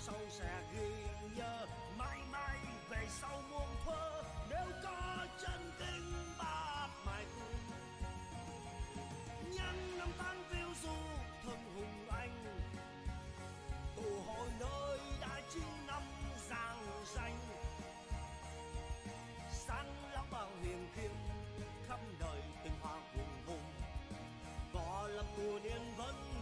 sâu sẽ ghi nhớ, mãi mãi về sau muôn thuở. Nếu có chân kinh bát mạch nhân năm tháng phiêu du thân hùng anh. Tù hội nơi đã chín năm giang danh, sáng lão bằng hiền khiêm khắp đời tình hoa cuồng hùng. Có lắm mùa niên vẫn